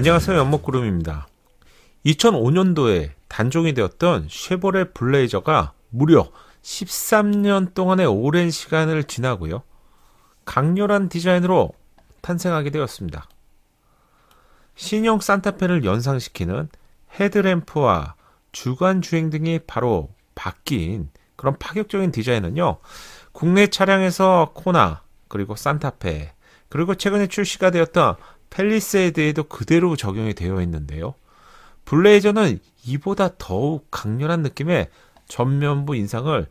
안녕하세요. 연목구름입니다. 2005년도에 단종이 되었던 쉐보레 블레이저가 무려 13년 동안의 오랜 시간을 지나고요. 강렬한 디자인으로 탄생하게 되었습니다. 신형 산타페를 연상시키는 헤드램프와 주간 주행 등이 바로 바뀐 그런 파격적인 디자인은요. 국내 차량에서 코나 그리고 산타페 그리고 최근에 출시가 되었던 펠리세이드에도 그대로 적용이 되어 있는데요. 블레이저는 이보다 더욱 강렬한 느낌의 전면부 인상을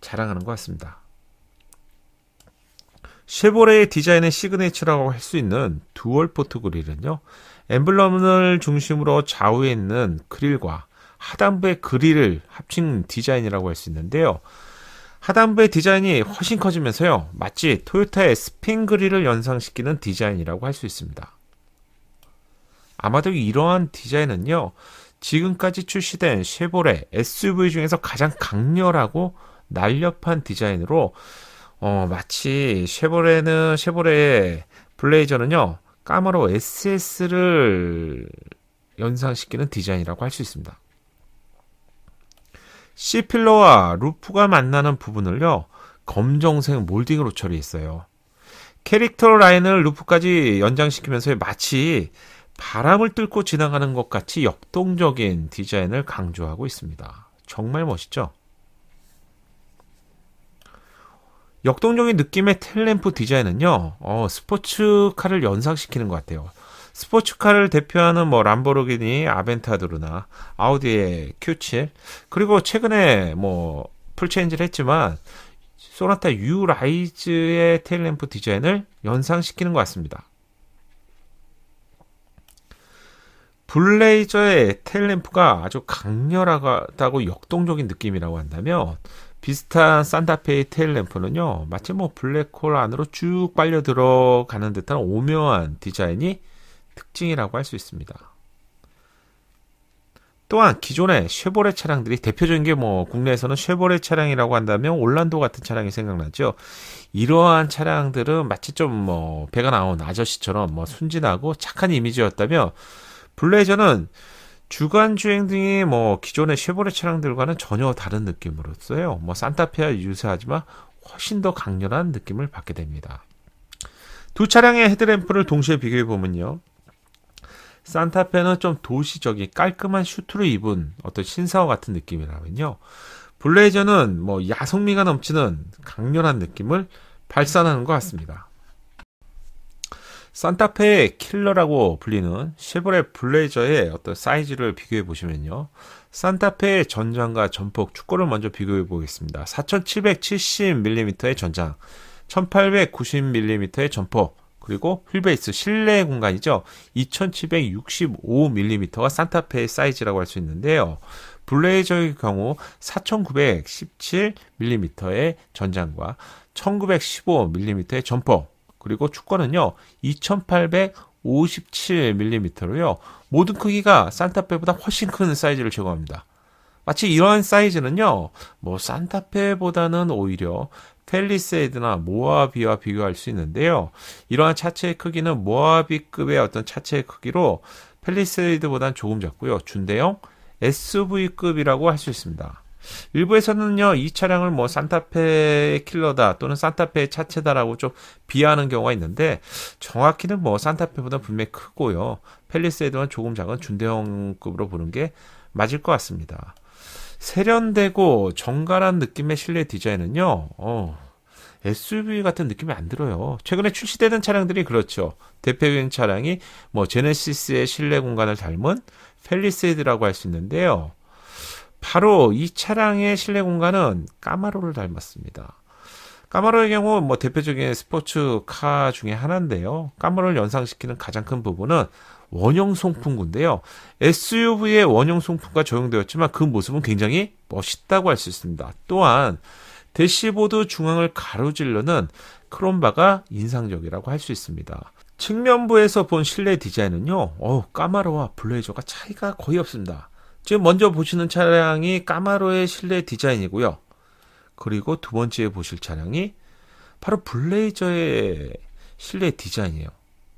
자랑하는 것 같습니다. 쉐보레의 디자인의 signature라고 할 수 있는 dual port 그릴은요. 엠블럼을 중심으로 좌우에 있는 그릴과 하단부의 그릴을 합친 디자인이라고 할 수 있는데요. 하단부의 디자인이 훨씬 커지면서요. 마치 토요타의 스핀 그릴을 연상시키는 디자인이라고 할 수 있습니다. 아마도 이러한 디자인은요. 지금까지 출시된 쉐보레 SUV 중에서 가장 강렬하고 날렵한 디자인으로 어, 마치 쉐보레는 쉐보레의 블레이저는요. 까마로 SS를 연상시키는 디자인이라고 할 수 있습니다. C필러와 루프가 만나는 부분을요. 검정색 몰딩으로 처리했어요. 캐릭터 라인을 루프까지 연장시키면서 마치 바람을 뚫고 지나가는 것 같이 역동적인 디자인을 강조하고 있습니다. 정말 멋있죠? 역동적인 느낌의 텔램프 디자인은요, 어, 스포츠카를 연상시키는 것 같아요. 스포츠카를 대표하는 뭐 람보르기니 아벤타드르나 아우디의 Q7 그리고 최근에 뭐 full change를 했지만 소나타 뉴 라이즈의 tail lamp 디자인을 연상시키는 것 같습니다. 블레이저의 tail lamp가 아주 강렬하다고 역동적인 느낌이라고 한다면 비슷한 산타페의 tail lamp는요 마치 뭐 블랙홀 안으로 쭉 빨려 들어가는 듯한 오묘한 디자인이 특징이라고 할 수 있습니다. 또한 기존의 쉐보레 차량들이 대표적인 게 뭐 국내에서는 쉐보레 차량이라고 한다면 올란도 같은 차량이 생각나죠. 이러한 차량들은 마치 좀 뭐 배가 나온 아저씨처럼 뭐 순진하고 착한 이미지였다면 블레이저는 주간 주행 등이 뭐 기존의 쉐보레 차량들과는 전혀 다른 느낌으로써요. 뭐 산타페와 유사하지만 훨씬 더 강렬한 느낌을 받게 됩니다. 두 차량의 헤드램프를 동시에 비교해 보면요. 산타페는 좀 도시적인 깔끔한 슈트를 입은 어떤 신사와 같은 느낌이라면요. 블레이저는 뭐 야성미가 넘치는 강렬한 느낌을 발산하는 것 같습니다. 산타페의 킬러라고 불리는 쉐보레 블레이저의 어떤 사이즈를 비교해 보시면요. 산타페의 전장과 전폭 축거를 먼저 비교해 보겠습니다. 4770mm의 전장, 1890mm의 전폭, 그리고 휠베이스 실내 공간이죠. 2765mm가 산타페의 사이즈라고 할 수 있는데요. 블레이저의 경우 4917mm의 전장과 1915mm의 점퍼 그리고 축권은요 2857mm로요 모든 크기가 산타페보다 훨씬 큰 사이즈를 제공합니다. 마치 이러한 사이즈는요, 뭐 산타페보다는 오히려 펠리세이드나 모하비와 비교할 수 있는데요. 이러한 차체의 크기는 모하비급의 어떤 차체의 크기로 펠리세이드보다는 조금 작고요. 준대형 SUV급이라고 할 수 있습니다. 일부에서는요, 이 차량을 뭐 산타페 킬러다 또는 산타페 차체다라고 좀 비하하는 경우가 있는데 정확히는 뭐 산타페보다 분명히 크고요. 펠리세이드는 조금 작은 준대형급으로 보는 게 맞을 것 같습니다. 세련되고 정갈한 느낌의 실내 디자인은요, 어, SUV 같은 느낌이 안 들어요. 최근에 출시되는 차량들이 그렇죠. 대표적인 차량이 뭐 제네시스의 실내 공간을 닮은 펠리세이드라고 할 수 있는데요. 바로 이 차량의 실내 공간은 까마로를 닮았습니다. 까마로의 경우 뭐 대표적인 스포츠카 중에 하나인데요. 까마로를 연상시키는 가장 큰 부분은 원형 송풍구인데요. SUV의 원형 송풍구가 적용되었지만 그 모습은 굉장히 멋있다고 할 수 있습니다. 또한 대시보드 중앙을 가로질르는 크롬바가 인상적이라고 할 수 있습니다. 측면부에서 본 실내 디자인은요, 어 까마로와 블레이저가 차이가 거의 없습니다. 지금 먼저 보시는 차량이 까마로의 실내 디자인이고요. 그리고 두 번째 보실 차량이 바로 블레이저의 실내 디자인이에요.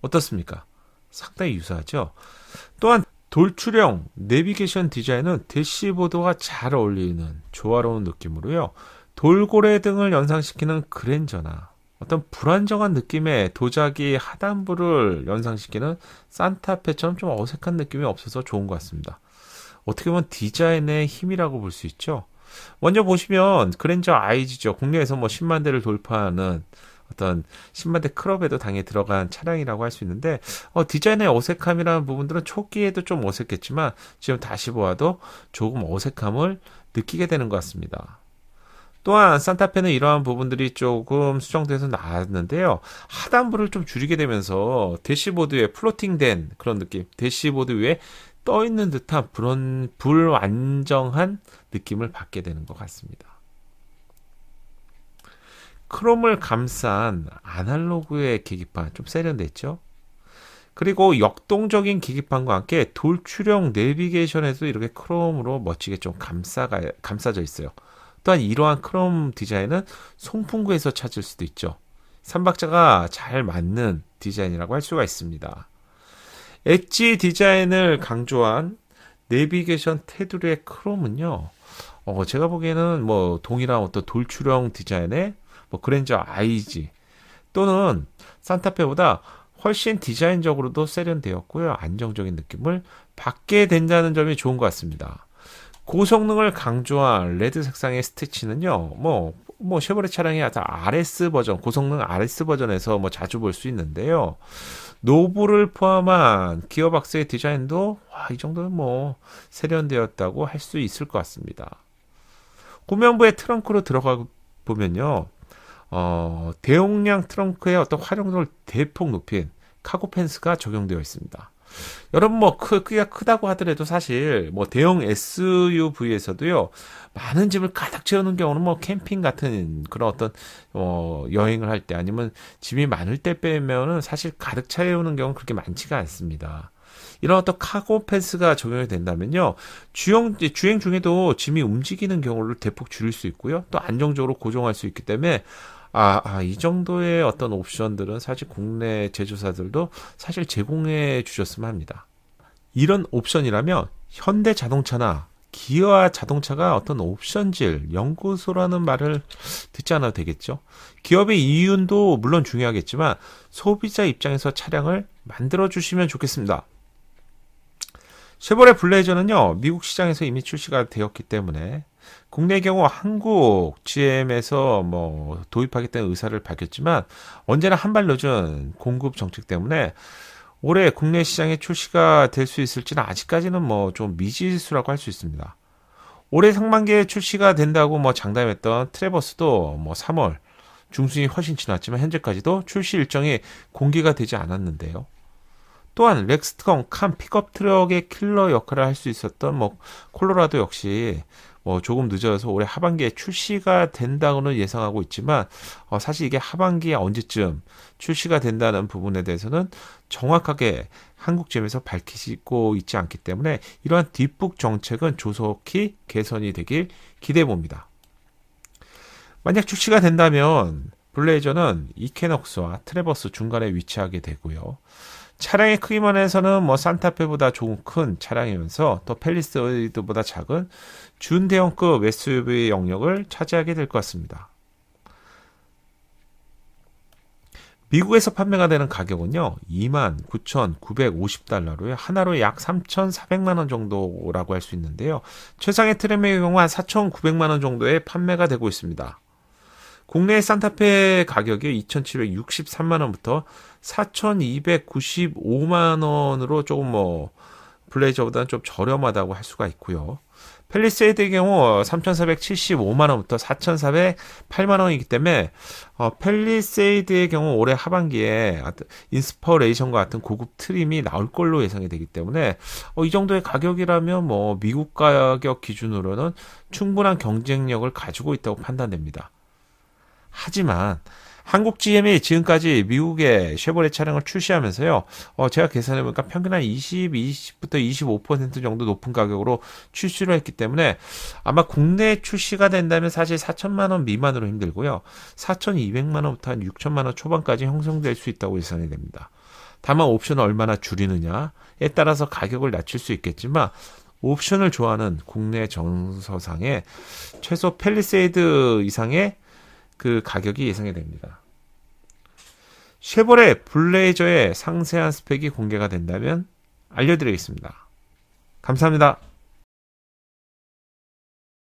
어떻습니까? 상당히 유사하죠. 또한 돌출형 내비게이션 디자인은 대시보드와 잘 어울리는 조화로운 느낌으로요. 돌고래 등을 연상시키는 그랜저나 어떤 불안정한 느낌의 도자기 하단부를 연상시키는 산타페처럼 좀 어색한 느낌이 없어서 좋은 것 같습니다. 어떻게 보면 디자인의 힘이라고 볼 수 있죠. 먼저 보시면 그랜저 아이지죠. 국내에서 뭐 10만 대를 돌파하는 어떤 10만 대 클럽에도 당연히 들어간 차량이라고 할 수 있는데 어, 디자인의 어색함이라는 부분들은 초기에도 좀 어색했지만 지금 다시 보아도 조금 어색함을 느끼게 되는 것 같습니다. 또한 산타페는 이러한 부분들이 조금 수정돼서 나왔는데요. 하단부를 좀 줄이게 되면서 대시보드에 플로팅된 그런 느낌, 대시보드 위에 떠 있는 듯한 불안, 불안정한 느낌을 받게 되는 것 같습니다. 크롬을 감싼 아날로그의 계기판 좀 세련됐죠? 그리고 역동적인 계기판과 함께 돌출형 내비게이션에도 이렇게 크롬으로 멋지게 좀 감싸가, 감싸져 있어요. 또한 이러한 크롬 디자인은 송풍구에서 찾을 수도 있죠. 삼박자가 잘 맞는 디자인이라고 할 수가 있습니다. 엣지 디자인을 강조한 내비게이션 테두리의 크롬은요, 어, 제가 보기에는 뭐 동일한 어떤 돌출형 디자인의 뭐 그랜저 IG 또는 산타페보다 훨씬 디자인적으로도 세련되었고요. 안정적인 느낌을 받게 된다는 점이 좋은 것 같습니다. 고성능을 강조한 red 색상의 스티치는요, 뭐, 뭐, 쉐보레 차량의 RS 버전, 고성능 RS 버전에서 뭐 자주 볼 수 있는데요. 노브를 포함한 기어박스의 디자인도, 와, 이 정도는 뭐, 세련되었다고 할 수 있을 것 같습니다. 후면부의 트렁크로 들어가 보면요, 어, 대용량 트렁크의 어떤 활용도를 대폭 높인 카고 펜스가 적용되어 있습니다. 여러분 뭐 크기가 크다고 하더라도 사실 뭐 대형 SUV에서도요 많은 짐을 가득 채우는 경우는 뭐 캠핑 같은 그런 어떤 어 여행을 할 때 아니면 짐이 많을 때 빼면은 사실 가득 채우는 경우는 그렇게 많지가 않습니다. 이런 어떤 카고 펜스가 적용이 된다면요. 주행, 주행 중에도 짐이 움직이는 경우를 대폭 줄일 수 있고요. 또 안정적으로 고정할 수 있기 때문에 아, 아, 이 정도의 어떤 옵션들은 사실 국내 제조사들도 사실 제공해 주셨으면 합니다. 이런 옵션이라면 현대 자동차나 기아 자동차가 어떤 옵션질 연구소라는 말을 듣지 않아도 되겠죠. 기업의 이윤도 물론 중요하겠지만 소비자 입장에서 차량을 만들어 주시면 좋겠습니다. 쉐보레 블레이저는요, 미국 시장에서 이미 출시가 되었기 때문에 국내 경우 한국 GM에서 뭐 도입하겠다는 의사를 밝혔지만 언제나 한 발 늦은 공급 정책 때문에 올해 국내 시장에 출시가 될 수 있을지는 아직까지는 뭐 좀 미지수라고 할 수 있습니다. 올해 상반기에 출시가 된다고 뭐 장담했던 트레버스도 뭐 3월 중순이 훨씬 지났지만 현재까지도 출시 일정이 공개가 되지 않았는데요. 또한 렉스턴 칸 픽업 트럭의 킬러 역할을 할 수 있었던 뭐 콜로라도 역시 뭐 조금 늦어서 올해 하반기에 출시가 된다고는 예상하고 있지만 어 사실 이게 하반기에 언제쯤 출시가 된다는 부분에 대해서는 정확하게 한국GM에서 밝히고 있지 않기 때문에 이러한 뒷북 정책은 조속히 개선이 되길 기대해 봅니다. 만약 출시가 된다면 블레이저는 이케녹스와 트레버스 중간에 위치하게 되고요. 차량의 크기만 해서는 뭐 산타페보다 조금 큰 차량이면서 또 펠리스보다 작은 준대형급 SUV 영역을 차지하게 될 것 같습니다. 미국에서 판매가 되는 가격은요, 29,950달러로요. 하나로 약 3,400만원 정도라고 할 수 있는데요. 최상의 trim의 경우 한 4,900만원 정도에 판매가 되고 있습니다. 국내 산타페 가격이 2,763만 원부터 4,295만 원으로 조금 뭐 블레이저보다는 좀 저렴하다고 할 수가 있고요. 펠리세이드의 경우 3,475만 원부터 4,408만 원이기 때문에 어, 펠리세이드의 경우 올해 하반기에 인스퍼레이션과 같은 고급 trim이 나올 걸로 예상이 되기 때문에 어, 이 정도의 가격이라면 뭐 미국 가격 기준으로는 충분한 경쟁력을 가지고 있다고 판단됩니다. 하지만 한국 GM이 지금까지 미국의 쉐보레 차량을 출시하면서요, 어, 제가 계산해 보니까 평균 한 20, 20부터 25% 정도 높은 가격으로 출시를 했기 때문에 아마 국내 출시가 된다면 사실 4천만 원 미만으로 힘들고요, 4,200만 원부터 한 6천만 원 초반까지 형성될 수 있다고 예상이 됩니다. 다만 옵션을 얼마나 줄이느냐에 따라서 가격을 낮출 수 있겠지만 옵션을 좋아하는 국내 정서상에 최소 펠리세이드 이상의 그 가격이 예상이 됩니다. 쉐보레 블레이저의 상세한 스펙이 공개가 된다면 알려드리겠습니다. 감사합니다.